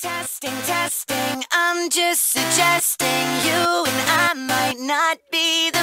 Testing, testing, I'm just suggesting you and I might not be the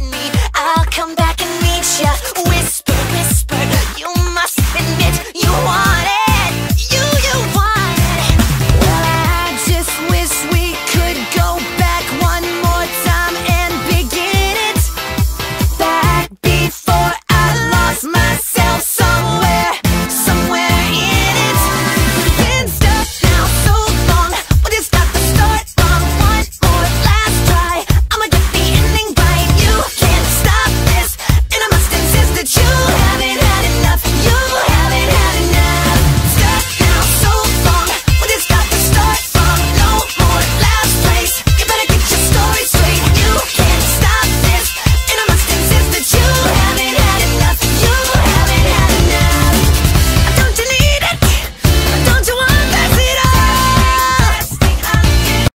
need